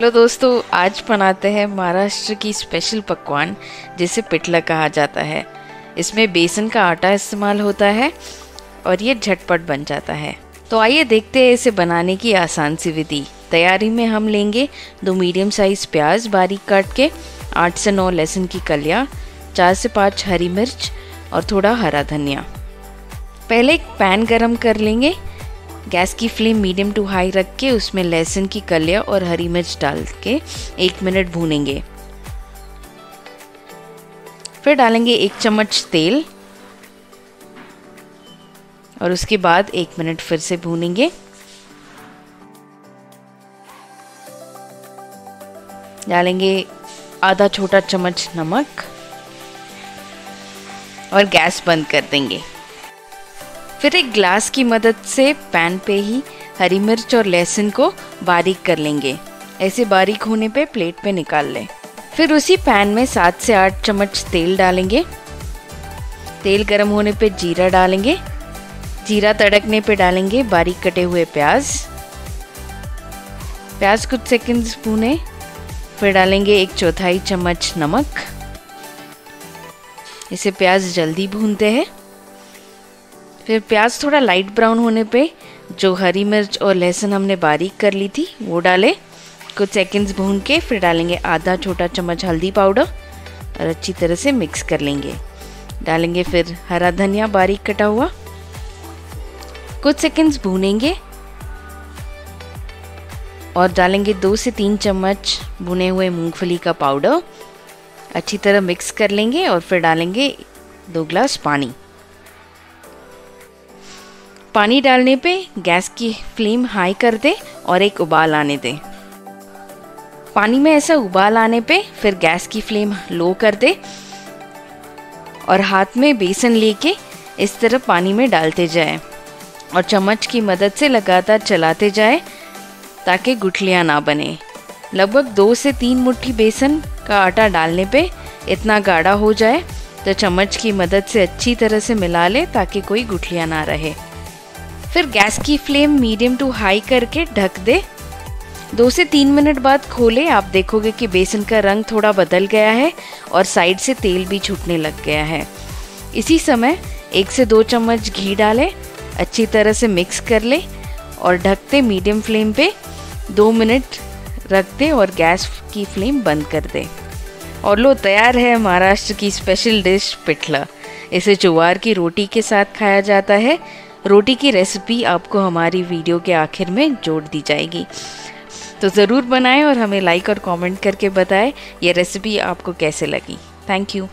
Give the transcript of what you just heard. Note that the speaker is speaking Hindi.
हेलो दोस्तों, आज बनाते हैं महाराष्ट्र की स्पेशल पकवान, जिसे पिटला कहा जाता है। इसमें बेसन का आटा इस्तेमाल होता है और ये झटपट बन जाता है। तो आइए देखते हैं इसे बनाने की आसान सी विधि। तैयारी में हम लेंगे दो मीडियम साइज़ प्याज बारीक काट के, आठ से नौ लहसुन की कलियाँ, चार से पाँच हरी मिर्च और थोड़ा हरा धनिया। पहले एक पैन गरम कर लेंगे। गैस की फ्लेम मीडियम टू हाई रख के उसमें लहसुन की कलिया और हरी मिर्च डाल के एक मिनट भूनेंगे। फिर डालेंगे एक चम्मच तेल और उसके बाद एक मिनट फिर से भूनेंगे। डालेंगे आधा छोटा चम्मच नमक और गैस बंद कर देंगे। फिर एक ग्लास की मदद से पैन पे ही हरी मिर्च और लहसुन को बारीक कर लेंगे। ऐसे बारीक होने पे प्लेट पे निकाल लें। फिर उसी पैन में सात से आठ चम्मच तेल डालेंगे। तेल गर्म होने पे जीरा डालेंगे। जीरा तड़कने पे डालेंगे बारीक कटे हुए प्याज। प्याज कुछ सेकंड्स भूने, फिर डालेंगे एक चौथाई चम्मच नमक। इसे प्याज जल्दी भूनते हैं। फिर प्याज थोड़ा लाइट ब्राउन होने पे जो हरी मिर्च और लहसुन हमने बारीक कर ली थी, वो डालें। कुछ सेकंड्स भून के फिर डालेंगे आधा छोटा चम्मच हल्दी पाउडर और अच्छी तरह से मिक्स कर लेंगे। डालेंगे फिर हरा धनिया बारीक कटा हुआ। कुछ सेकंड्स भूनेंगे और डालेंगे दो से तीन चम्मच भुने हुए मूंगफली का पाउडर अच्छी तरह मिक्स कर लेंगे और फिर डालेंगे दो ग्लास पानी। पानी डालने पे गैस की फ्लेम हाई कर दे और एक उबाल आने दे। पानी में ऐसा उबाल आने पे फिर गैस की फ्लेम लो कर दे और हाथ में बेसन लेके इस तरह पानी में डालते जाए और चम्मच की मदद से लगातार चलाते जाए ताकि गुठलियाँ ना बने। लगभग दो से तीन मुट्ठी बेसन का आटा डालने पे इतना गाढ़ा हो जाए तो चम्मच की मदद से अच्छी तरह से मिला ले ताकि कोई गुठलियाँ ना रहे। फिर गैस की फ्लेम मीडियम टू हाई करके ढक दे। दो से तीन मिनट बाद खोले, आप देखोगे कि बेसन का रंग थोड़ा बदल गया है और साइड से तेल भी छूटने लग गया है। इसी समय एक से दो चम्मच घी डालें, अच्छी तरह से मिक्स कर लें और ढकते मीडियम फ्लेम पे दो मिनट रख दें और गैस की फ्लेम बंद कर दें। और लो, तैयार है महाराष्ट्र की स्पेशल डिश पिठला। इसे चुवार की रोटी के साथ खाया जाता है। रोटी की रेसिपी आपको हमारी वीडियो के आखिर में जोड़ दी जाएगी। तो ज़रूर बनाएँ और हमें लाइक और कमेंट करके बताएँ, ये रेसिपी आपको कैसे लगी। Thank you